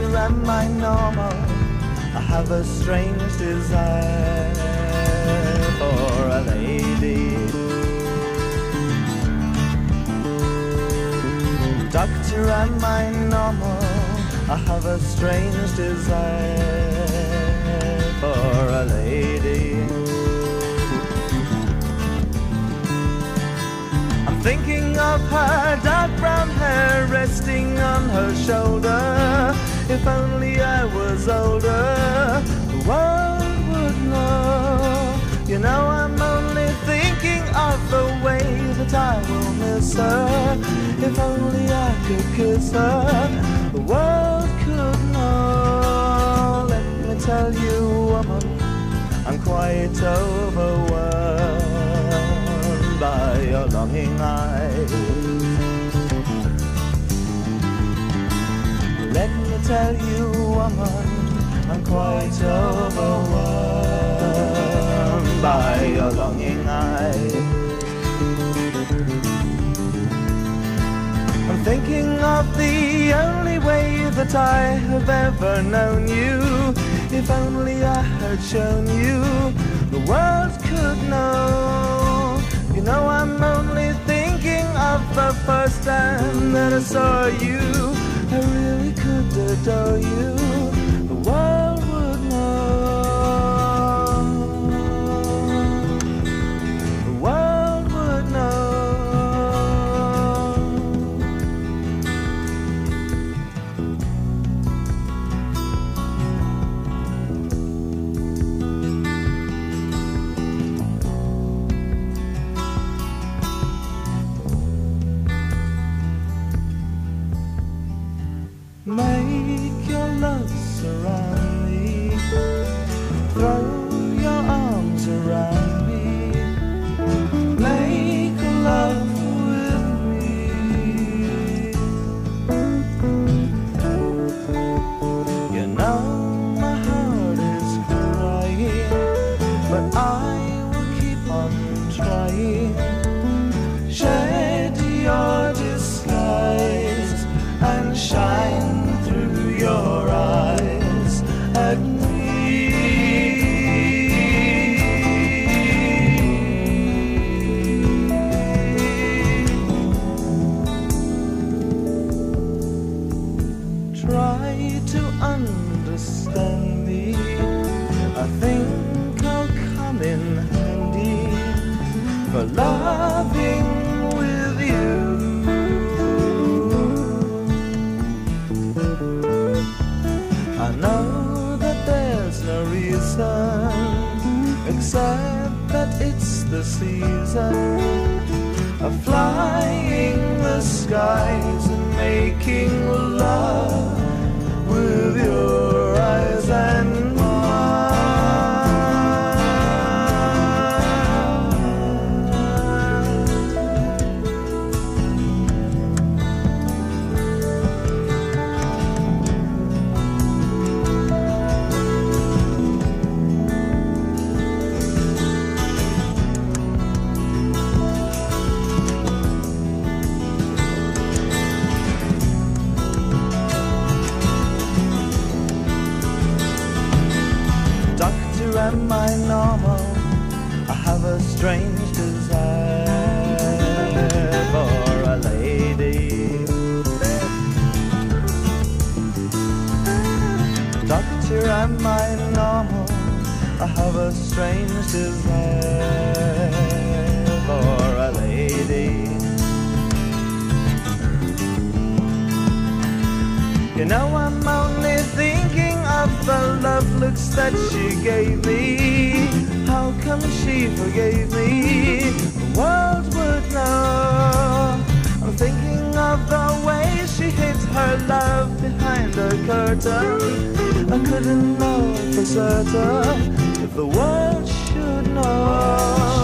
Doctor, am I normal? I have a strange desire for a lady. Doctor, am I normal? I have a strange desire for a lady. I'm thinking of her dark brown hair resting on her shoulder. If only I was older, the world would know. You know, I'm only thinking of the way that I will miss her. If only I could kiss her, the world could know. Let me tell you, woman, I'm quite overwhelmed by your longing eyes. Let me tell you, woman, I'm quite overwhelmed by your longing eyes. I'm thinking of the only way that I have ever known you. If only I had shown you, the world could know. You know, I'm only thinking of the first time that I saw you. Could adore you. Your love surround me. Throw your arms around me. Make love with me. You know my heart is crying, but I for loving with you. I know that there's no reason except that it's the season of flying the skies and making love am I normal? I have a strange desire for a lady. Doctor, am I normal? I have a strange desire for a lady. You know I'm only thinking of the love looks that she gave me. Come she forgave me? The world would know. I'm thinking of the way she hid her love behind a curtain. I couldn't know for certain if the world should know.